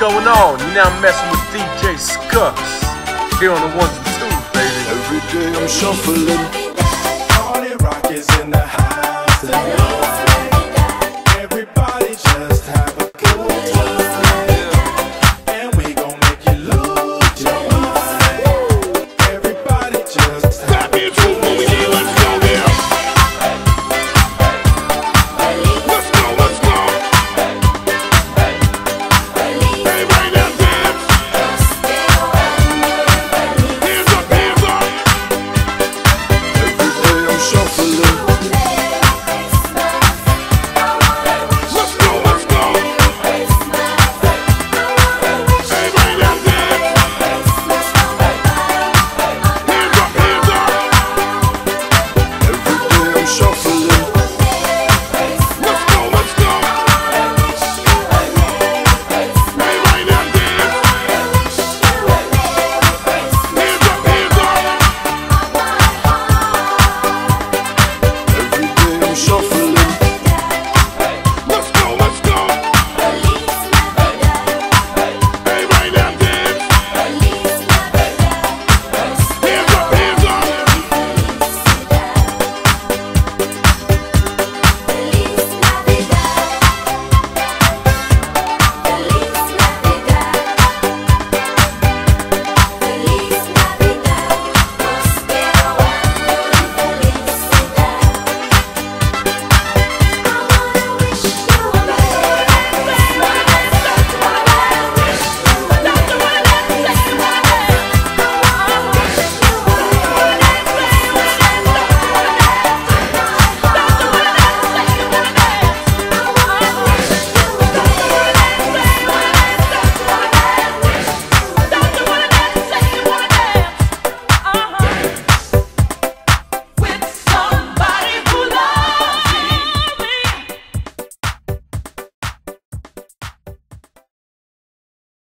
going on? You now messing with DJ Scuffs Here on the ones and twos, baby. Every day I'm shuffling. Party rock is in the house tonight.